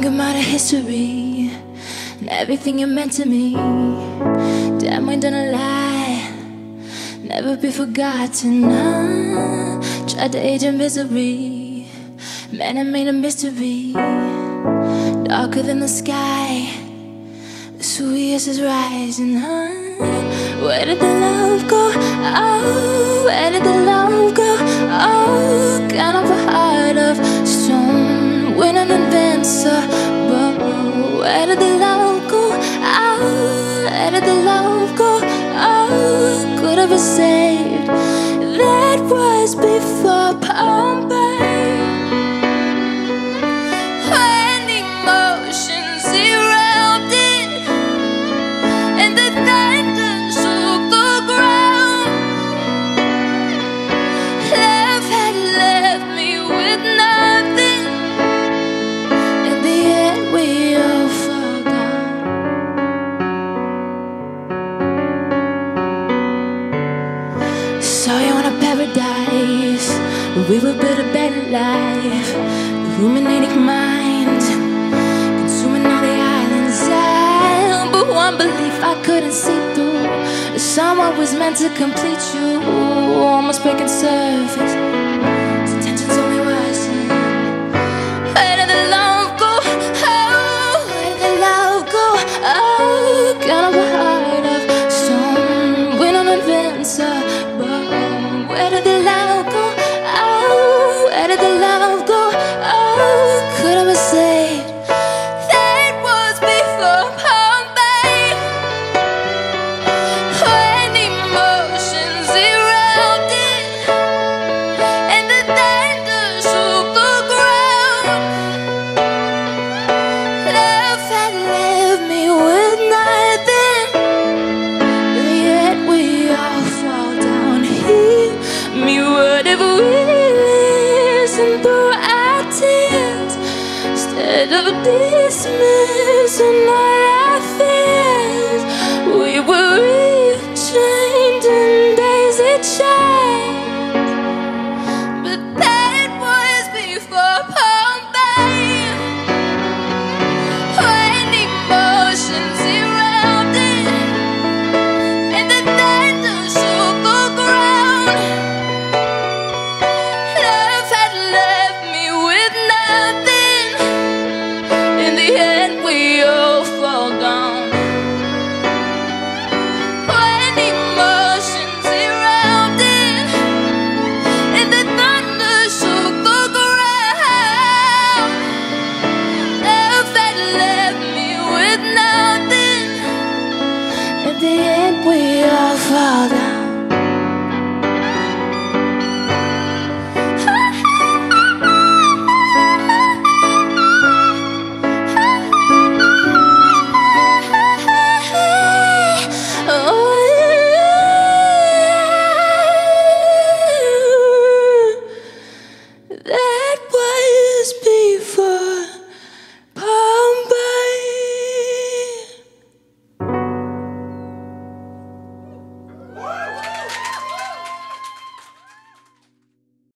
think about our history and everything you meant to me. Damn, we done a lie, never be forgotten. I tried to age in misery, man, I made a mystery. Darker than the sky, the sweetest is rising. Huh? Where did the love go? Oh, where did the love go? Oh, kind of winning invincible. Where did the love go? Oh, where did the love go? Oh, could have been saved. We would build a better life. Ruminating mind, consuming all the islands out. But one belief I couldn't see through. Someone was meant to complete you, almost breaking surface. Tears instead of